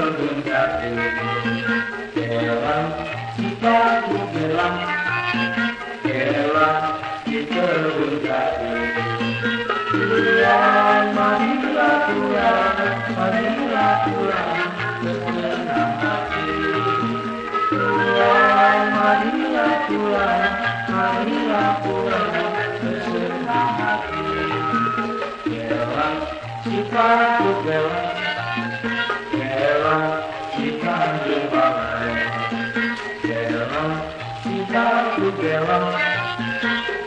dunia ini kita kubilang Gelang, sifatku gelang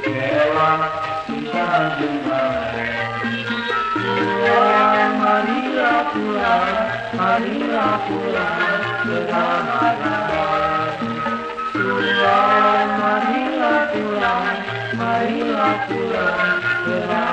Gelang, sifatku balai Pulang, marilah pulang, marilah pulang bersama-sama. Pulang, marilah pulang, marilah pulang bersama-sama.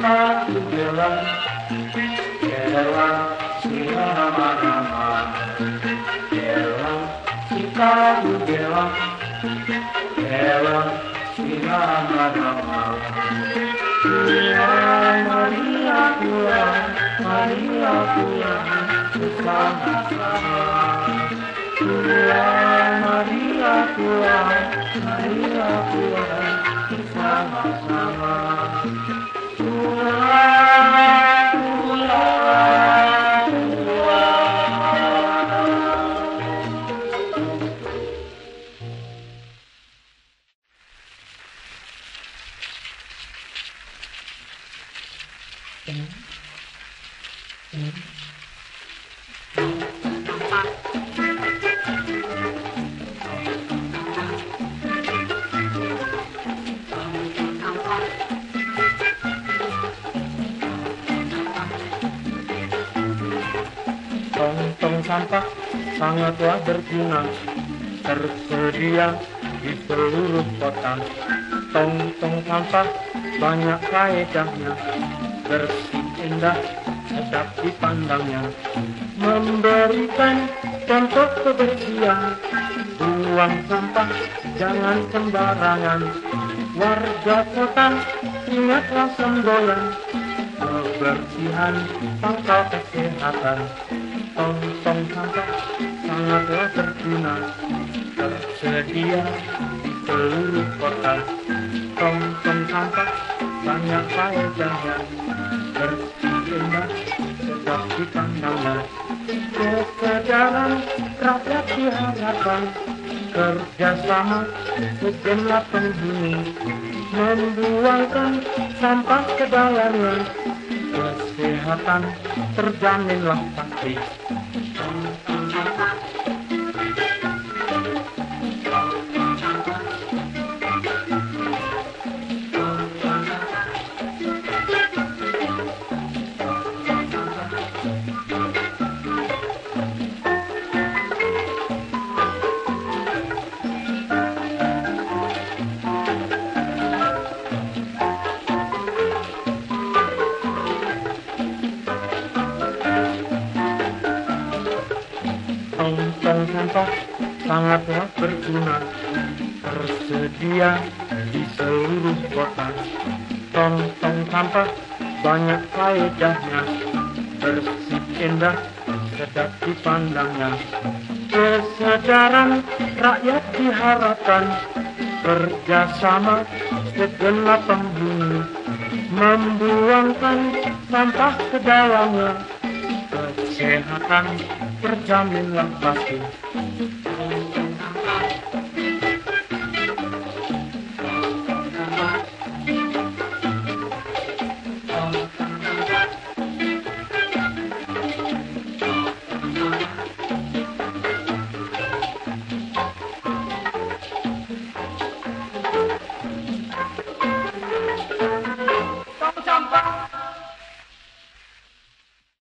Marilah pulang Bersama-sama Pulang, marilah sampah sangatlah berguna Tersedia di seluruh kota. Tong-tong sampah banyak faedahnya Bersih indah, sedap dipandangnya. Memberikan contoh kebersihan. Buang sampah jangan sembarangan. Warga kota ingatlah semboyan Kebersihan pangkal kesehatan Tong-tong sampah sangatlah berguna Tersedia di seluruh kota Tong-tong sampah banyak faedahnya Bersih indah sedap dipandangnya Kesadaran rakyat diharapkan Kerjasama sejumlah penghuni Membuangkan sampah ke dalamnya Kesehatan terjaminlah pasti sangatlah berguna Tersedia di seluruh kota. Tong-tong sampah banyak faedahnya Bersih indah, sedap dipandangnya. Kesadaran rakyat diharapkan Kerjasama segenap penghuni Membuangkan sampah ke dalamnya Kesehatan terjaminlah pasti